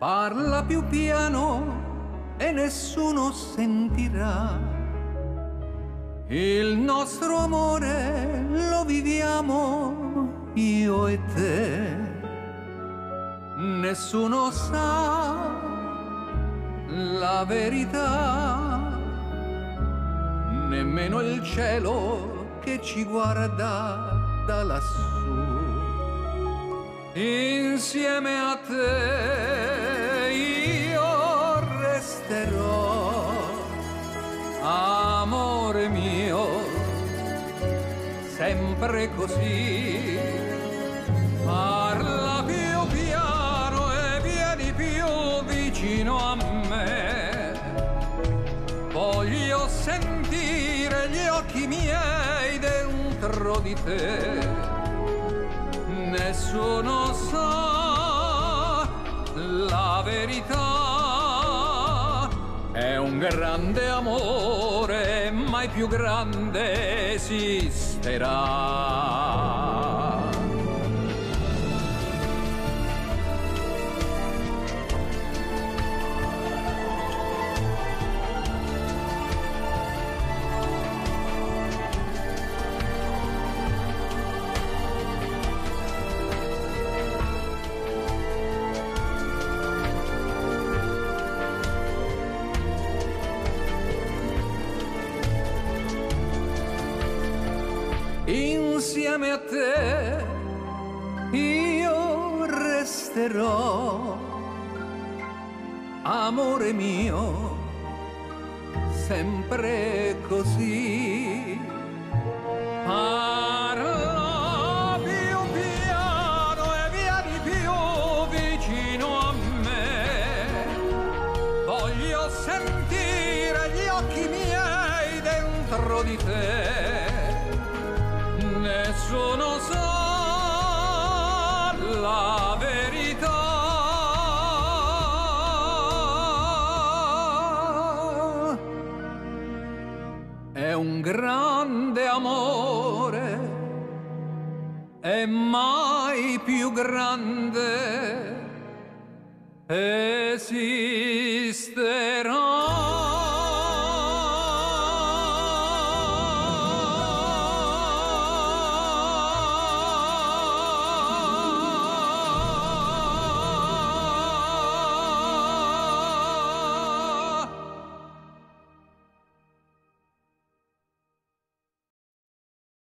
Parla più piano e nessuno sentirà. Il nostro amore lo viviamo io e te. Nessuno sa la verità, nemmeno il cielo che ci guarda da lassù. Insieme a te amore mio, sempre così. Parla più piano e vieni più vicino a me. Voglio sentire gli occhi miei dentro di te nessuno sa la verità. Grande amore, mai più grande esisterà. Insieme a te io resterò, amore mio, sempre così. Parla più piano e vieni più vicino a me. Voglio sentire gli occhi miei dentro di te nessuno sa la verità. È un grande amore e mai più grande esisterà.